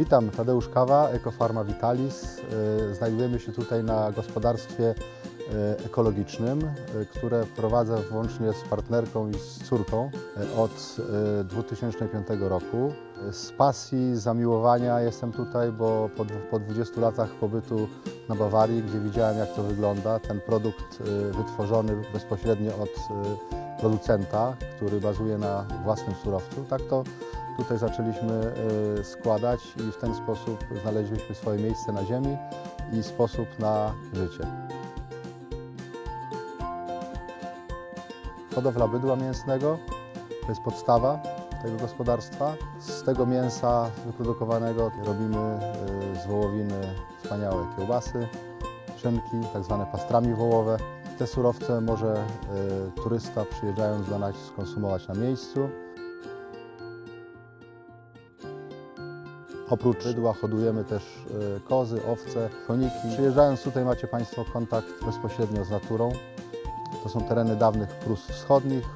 Witam, Tadeusz Kawa, Ekofarma Vitalis. Y, Znajdujemy się tutaj na gospodarstwie y, ekologicznym, y, które prowadzę włącznie z partnerką i z córką od y, 2005 roku. Z pasji, zamiłowania jestem tutaj, bo po, dwu- po 20 latach pobytu na Bawarii, gdzie widziałem jak to wygląda, ten produkt wytworzony bezpośrednio od producenta, który bazuje na własnym surowcu, tak to tutaj zaczęliśmy y, składać i w ten sposób znaleźliśmy swoje miejsce na ziemi i sposób na życie. Hodowla bydła mięsnego to jest podstawa tego gospodarstwa. Z tego mięsa wyprodukowanego robimy y, z wołowiny wspaniałe kiełbasy, szynki, tak zwane pastrami wołowe. Te surowce może y, turysta przyjeżdżając do nas skonsumować na miejscu. Oprócz bydła hodujemy też y, kozy, owce, koniki. Przyjeżdżając tutaj macie Państwo kontakt bezpośrednio z naturą. To są tereny dawnych Prus Wschodnich.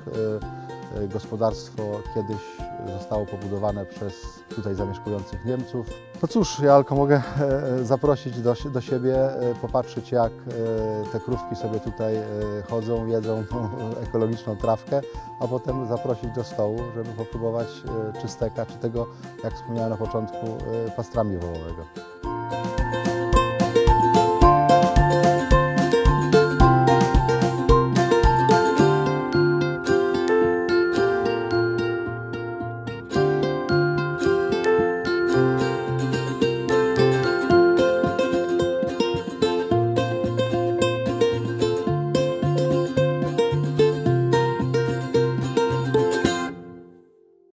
Y, Gospodarstwo kiedyś zostało pobudowane przez tutaj zamieszkujących Niemców. No cóż, ja tylko mogę e, e, zaprosić do, do siebie, e, popatrzeć jak te krówki sobie tutaj chodzą, jedzą tą ekologiczną trawkę, a potem zaprosić do stołu, żeby popróbować e, czy tego, jak wspomniałem na początku, pastrami wołowego.